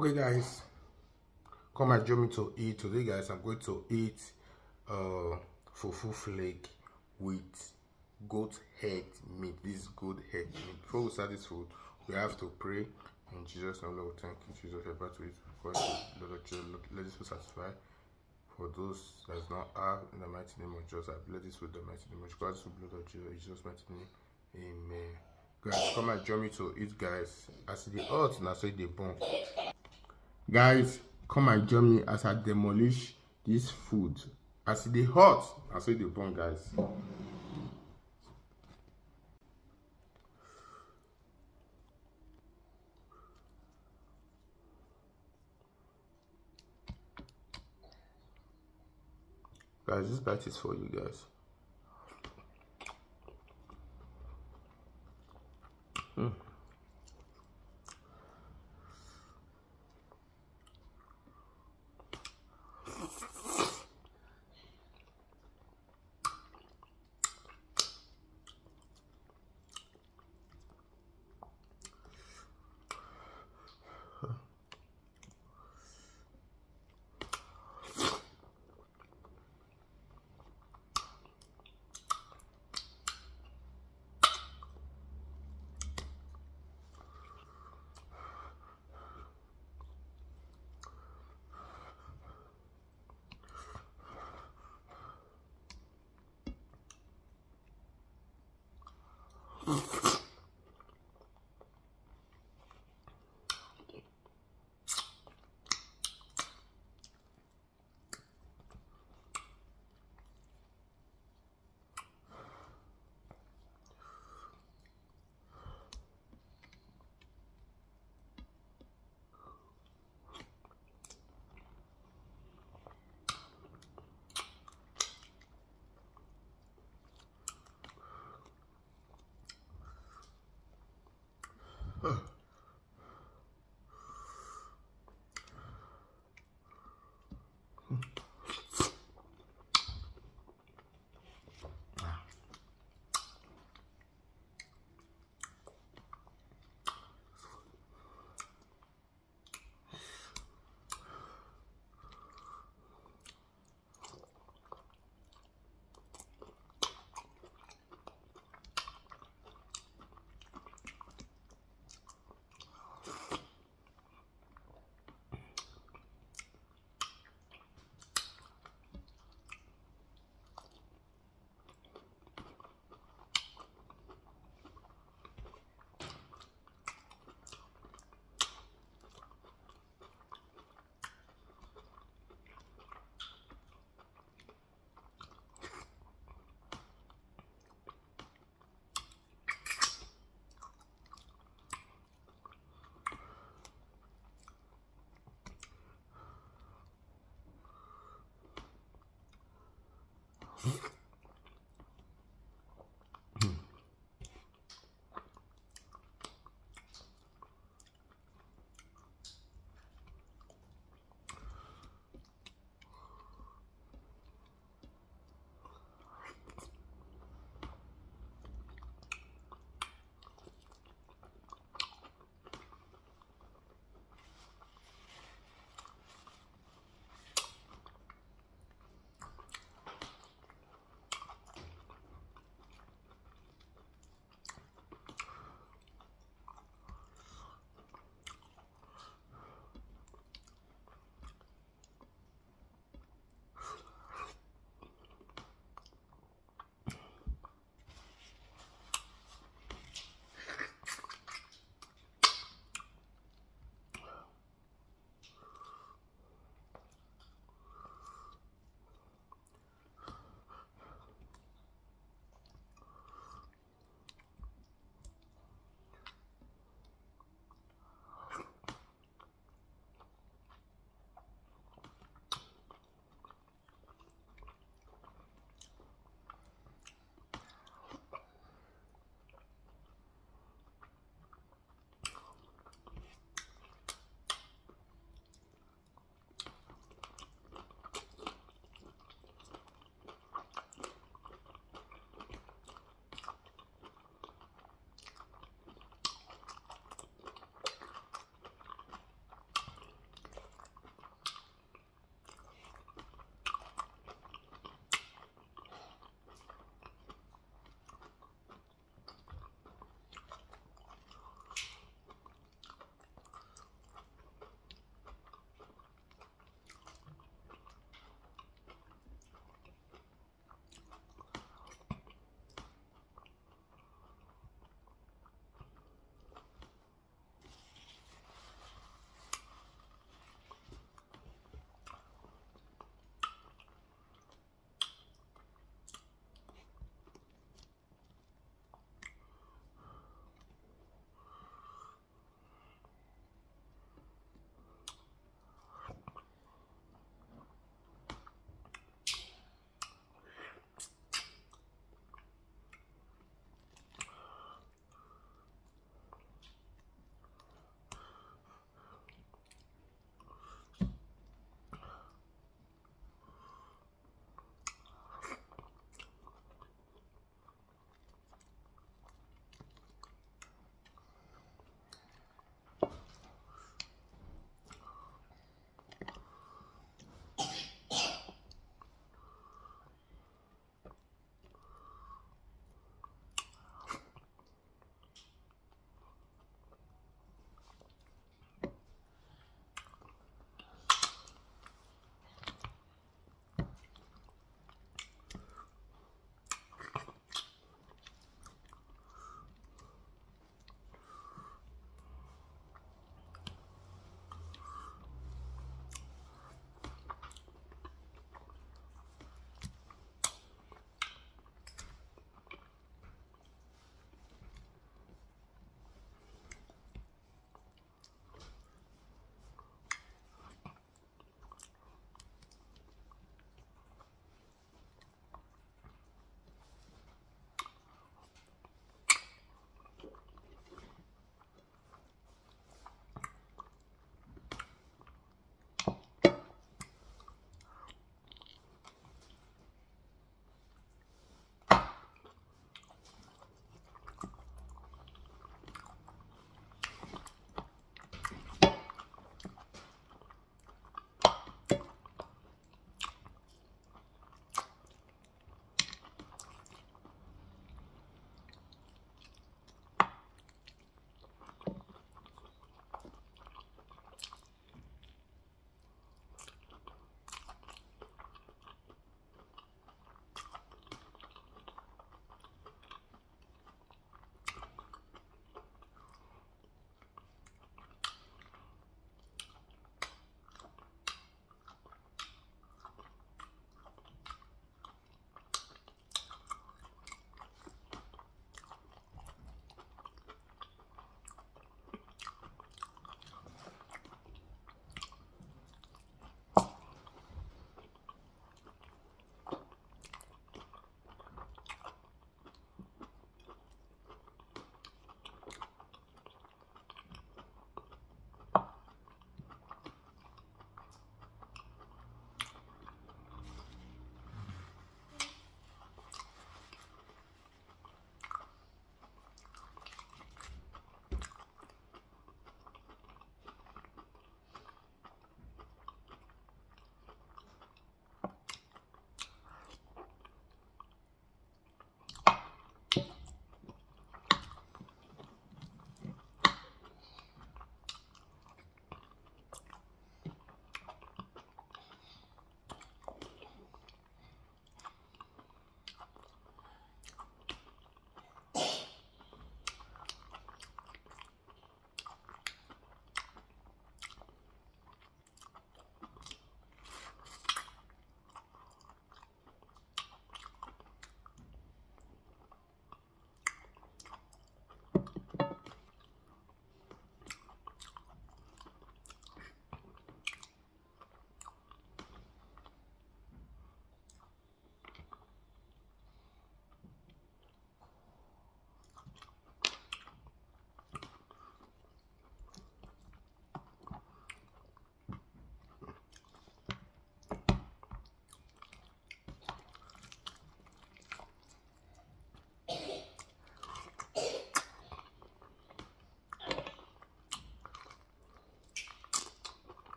okay guys. Come and join me to eat. Today guys i'm going to eat uh fufu flake with goat head meat. This goat head meat. Before we start this food we have to pray in jesus name. Lord thank you jesus help us to eat for lord let this food satisfy for those that not have in the mighty name of jesus. I bless this in the mighty name of jesus. Blood of jesus mighty name. Amen. Guys come and join me to eat guys. As the hot and so the bone guys come and join me as i demolish this food. As dey hot and so e dey burn guys. Guys this bite is for you guys. Mm. Oh. Huh.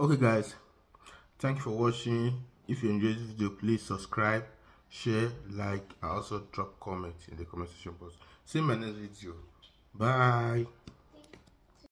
Okay guys. Thank you for watching. If you enjoyed this video please subscribe share like and also drop comment in the comment section box. See my next video. Bye